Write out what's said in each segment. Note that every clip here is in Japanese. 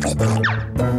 なあ。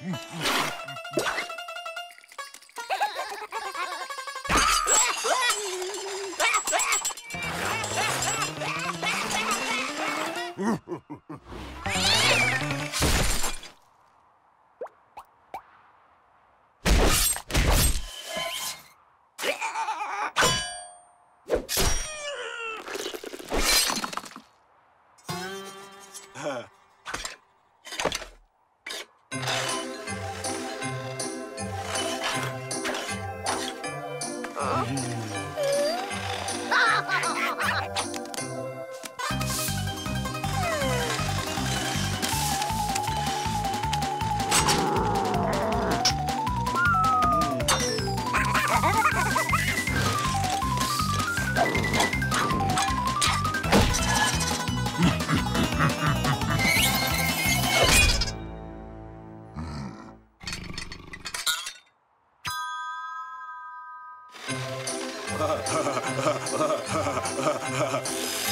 Mm-hmm. ハハハハハ